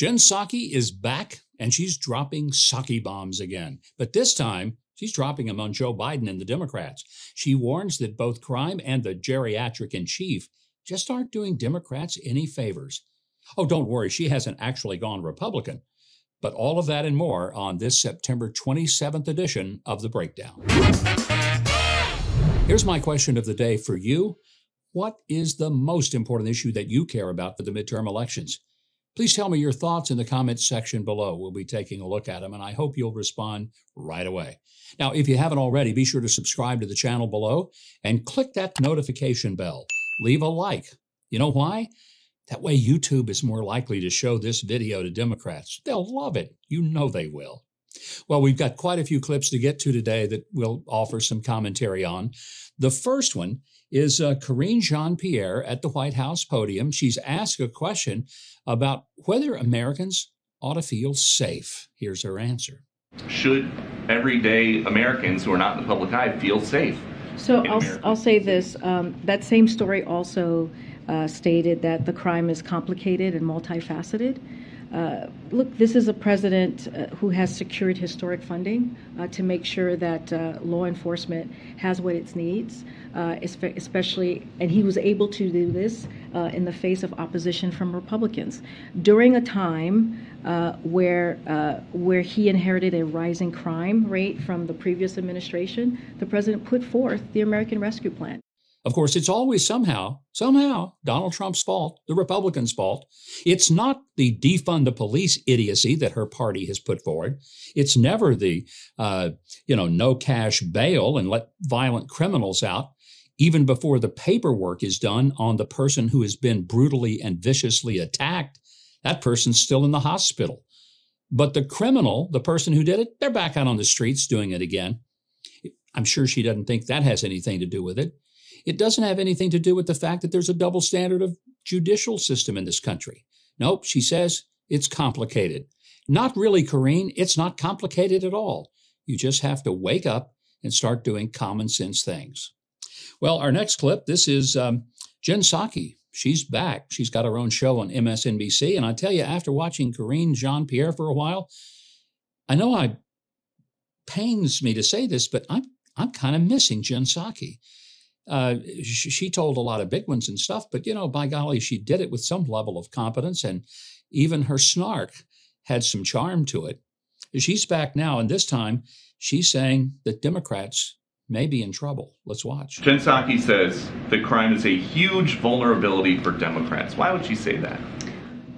Jen Psaki is back and she's dropping Psaki bombs again. But this time, she's dropping them on Joe Biden and the Democrats. She warns that both crime and the geriatric in chief just aren't doing Democrats any favors. Oh, don't worry, she hasn't actually gone Republican. But all of that and more on this September 27th edition of The Breakdown. Here's my question of the day for you. What is the most important issue that you care about for the midterm elections? Please tell me your thoughts in the comments section below. We'll be taking a look at them, and I hope you'll respond right away. Now, if you haven't already, be sure to subscribe to the channel below and click that notification bell. Leave a like. You know why? That way, YouTube is more likely to show this video to Democrats. They'll love it. You know they will. Well, we've got quite a few clips to get to today that we'll offer some commentary on. The first one is uh, Karine Jean Pierre at the White House podium. She's asked a question about whether Americans ought to feel safe. Here's her answer Should everyday Americans who are not in the public eye feel safe? So I'll, I'll say this um, that same story also uh, stated that the crime is complicated and multifaceted. Uh, look, this is a president uh, who has secured historic funding uh, to make sure that uh, law enforcement has what it needs, uh, especially, and he was able to do this uh, in the face of opposition from Republicans during a time where where he inherited a rising crime rate from the previous administration. The president put forth the American Rescue Plan. Of course, it's always somehow, somehow Donald Trump's fault, the Republicans' fault. It's not the defund the police idiocy that her party has put forward. It's never the, uh, you know, no cash bail and let violent criminals out, even before the paperwork is done on the person who has been brutally and viciously attacked. That person's still in the hospital. But the criminal, the person who did it, they're back out on the streets doing it again. I'm sure she doesn't think that has anything to do with it. It doesn't have anything to do with the fact that there's a double standard of judicial system in this country. Nope, she says it's complicated. Not really, Karine. It's not complicated at all. You just have to wake up and start doing common sense things. Well, our next clip, this is um, Jen Psaki. She's back. She's got her own show on MSNBC. And I tell you, after watching Karine Jean Pierre for a while, I know I pains me to say this, but I'm I'm kind of missing Jen Psaki. Uh, she, she, told a lot of big ones and stuff, but you know, by golly, she did it with some level of competence, and even her snark had some charm to it. She's back now, and this time she's saying that Democrats may be in trouble. Let's watch. Jen Psaki says that crime is a huge vulnerability for Democrats. Why would she say that?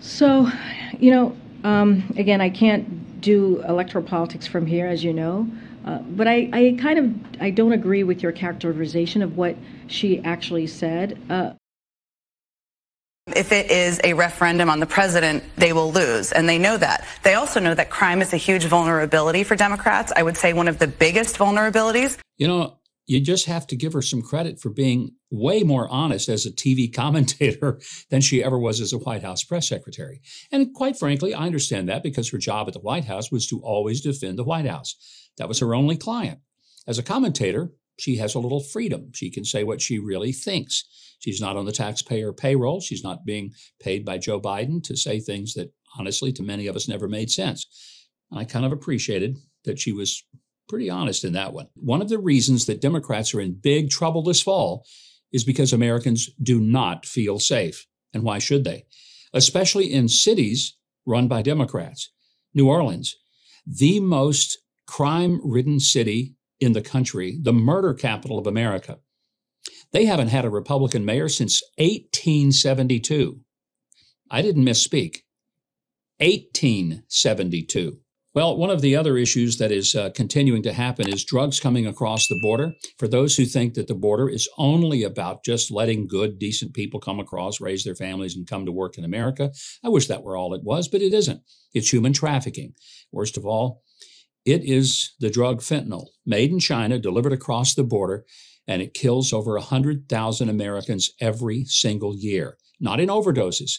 So, you know, um, again, I can't do electoral politics from here, as you know. Uh, but I, I kind of I don't agree with your characterization of what she actually said. Uh, if it is a referendum on the president, they will lose, and they know that. They also know that crime is a huge vulnerability for Democrats. I would say one of the biggest vulnerabilities. You know, you just have to give her some credit for being way more honest as a TV commentator than she ever was as a White House press secretary. And quite frankly, I understand that because her job at the White House was to always defend the White House. That was her only client. As a commentator, she has a little freedom. She can say what she really thinks. She's not on the taxpayer payroll. She's not being paid by Joe Biden to say things that, honestly, to many of us never made sense. And I kind of appreciated that she was pretty honest in that one. One of the reasons that Democrats are in big trouble this fall is because Americans do not feel safe. And why should they? Especially in cities run by Democrats. New Orleans, the most crime ridden city in the country, the murder capital of America. They haven't had a Republican mayor since 1872. I didn't misspeak. 1872. Well, one of the other issues that is uh, continuing to happen is drugs coming across the border. For those who think that the border is only about just letting good, decent people come across, raise their families, and come to work in America, I wish that were all it was, but it isn't. It's human trafficking. Worst of all, it is the drug fentanyl, made in China, delivered across the border, and it kills over 100,000 Americans every single year. Not in overdoses,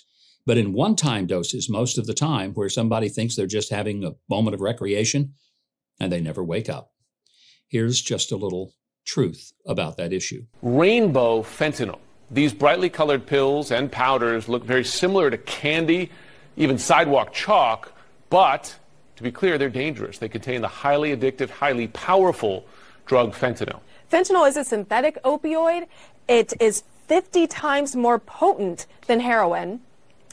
but in one time doses most of the time, where somebody thinks they're just having a moment of recreation and they never wake up. Here's just a little truth about that issue rainbow fentanyl. These brightly colored pills and powders look very similar to candy even sidewalk chalk, but to be clear, they're dangerous. They contain the highly addictive, highly powerful drug fentanyl. Fentanyl is a synthetic opioid. It is 50 times more potent than heroin.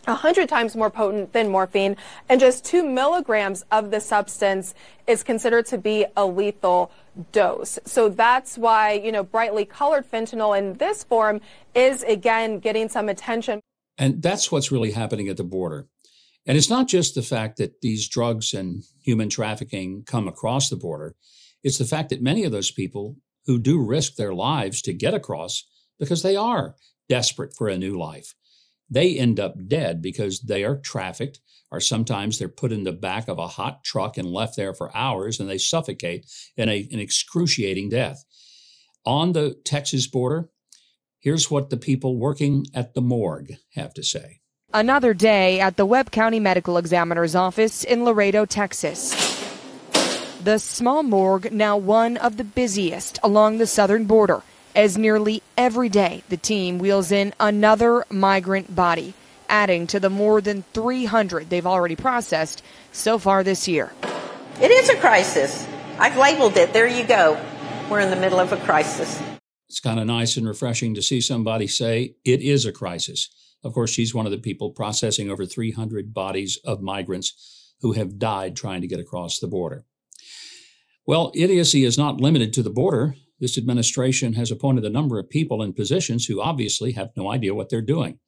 100 times more potent than morphine, and just two milligrams of the substance is considered to be a lethal dose. So that's why, you know, brightly colored fentanyl in this form is again getting some attention. And that's what's really happening at the border. And it's not just the fact that these drugs and human trafficking come across the border, it's the fact that many of those people who do risk their lives to get across because they are desperate for a new life. They end up dead because they are trafficked, or sometimes they're put in the back of a hot truck and left there for hours and they suffocate in a, an excruciating death. On the Texas border, here's what the people working at the morgue have to say. Another day at the Webb County Medical Examiner's office in Laredo, Texas. The small morgue, now one of the busiest along the southern border, as nearly every day the team wheels in another migrant body, adding to the more than 300 they've already processed so far this year. It is a crisis. I've labeled it. There you go. We're in the middle of a crisis. It's kind of nice and refreshing to see somebody say it is a crisis. Of course, she's one of the people processing over 300 bodies of migrants who have died trying to get across the border. Well, idiocy is not limited to the border. This administration has appointed a number of people in positions who obviously have no idea what they're doing.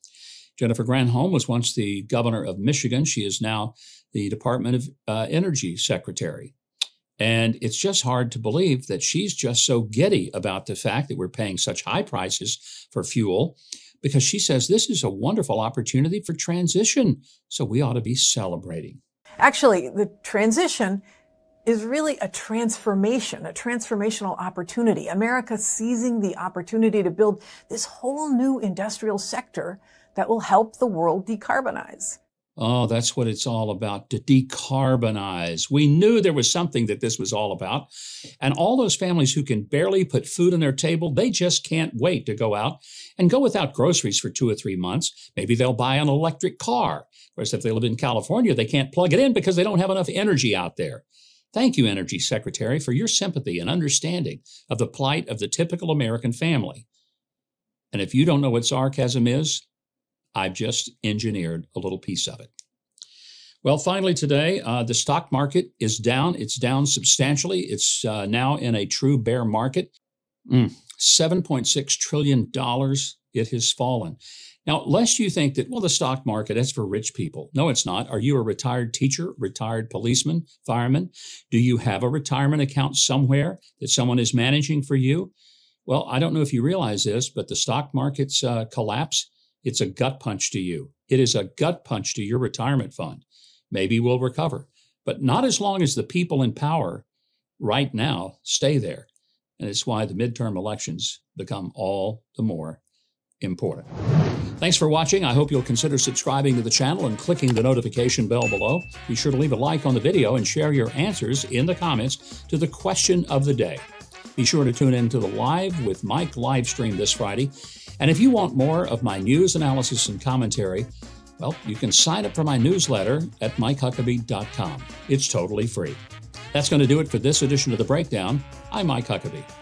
Jennifer Granholm was once the governor of Michigan. She is now the Department of uh, Energy secretary. And it's just hard to believe that she's just so giddy about the fact that we're paying such high prices for fuel because she says this is a wonderful opportunity for transition. So we ought to be celebrating. Actually, the transition is really a transformation, a transformational opportunity. America seizing the opportunity to build this whole new industrial sector that will help the world decarbonize. Oh, that's what it's all about to decarbonize. We knew there was something that this was all about. And all those families who can barely put food on their table, they just can't wait to go out and go without groceries for two or three months. Maybe they'll buy an electric car. Of course, if they live in California, they can't plug it in because they don't have enough energy out there. Thank you, Energy Secretary, for your sympathy and understanding of the plight of the typical American family. And if you don't know what sarcasm is, I've just engineered a little piece of it. Well, finally, today, uh, the stock market is down. It's down substantially. It's uh, now in a true bear market. Mm, $7.6 trillion it has fallen. Now, lest you think that, well, the stock market, is for rich people. No, it's not. Are you a retired teacher, retired policeman, fireman? Do you have a retirement account somewhere that someone is managing for you? Well, I don't know if you realize this, but the stock market's uh, collapse it's a gut punch to you. It is a gut punch to your retirement fund. Maybe we'll recover, but not as long as the people in power right now stay there. And it's why the midterm elections become all the more important. Thanks for watching. I hope you'll consider subscribing to the channel and clicking the notification bell below. Be sure to leave a like on the video and share your answers in the comments to the question of the day. Be sure to tune in to the Live with Mike live stream this Friday and if you want more of my news analysis and commentary, well, you can sign up for my newsletter at MikeHuckabee.com. It's totally free. That's going to do it for this edition of The Breakdown. I'm Mike Huckabee.